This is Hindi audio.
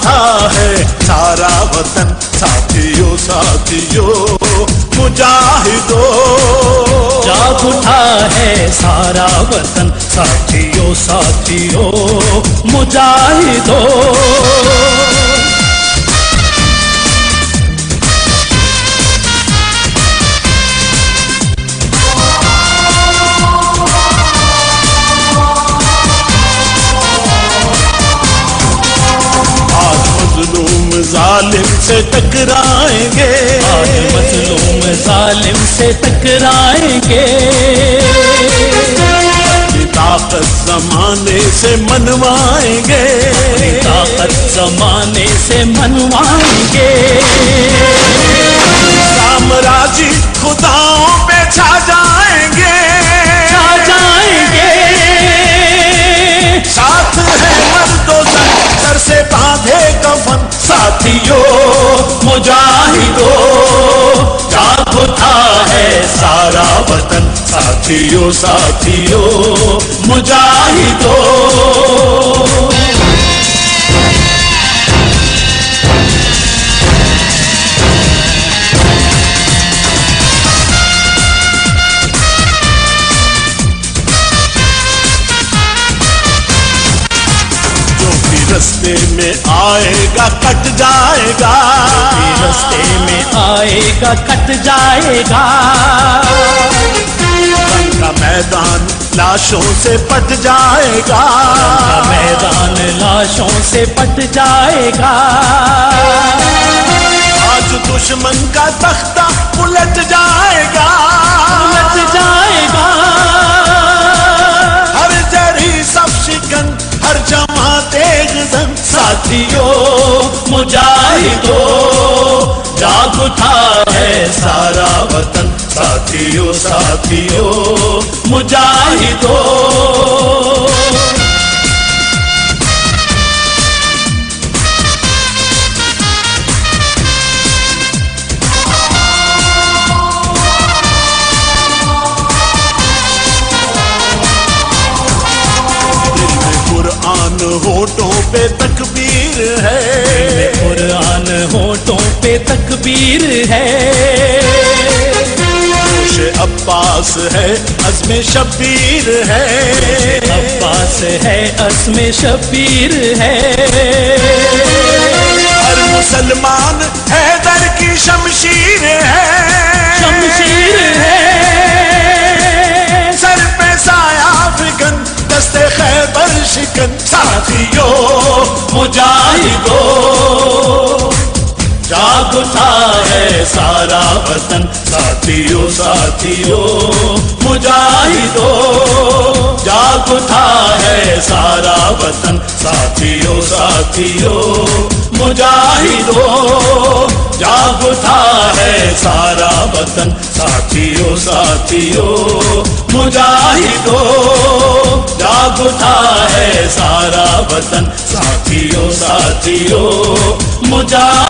उठा है सारा वतन, साथियों साथियों, मुजाहिदो। जाग उठा है सारा वतन, साथियों साथियों, मुजाहिदो। जालिम से टकराएँगे। आज मजलूम जालिम से टकराएँगे। ताकत जमाने से मनवाएँगे। ताकत जमाने से मनवाएँगे। साम्राज्य खुदाओं साथियों साथियों मुजाहिदो। रस्ते में आएगा कट जाएगा। रस्ते में आएगा कट जाएगा। मैदान लाशों से पट जाएगा। मैदान लाशों से पट जाएगा। आज दुश्मन का तख्ता उलट जाएगा। पट जाएगा। हर जरी सब शिकन हर जमाते गजन साथियों मुजाहिदो जाग उठा है सारा वतन। साथियों साथियों पे तकबीर है। कुरान होठों पे तकबीर है। जोश अब्बास है अजमे शबीर है अब्बास है असमे शबीर है। हर मुसलमान हैदर की शमशीर है। शिकन साथियों, मुजाहिदो। जाग उठा है सारा वतन, साथियों साथियों, मुजाहिदो। जाग उठा है सारा वतन साथियों साथियों, मुजाहिदों, जाग उठा है सारा वतन। साथियों साथियों, मुजाहिदों, जाग उठा है सारा वतन। साथियों साथियों, मुजा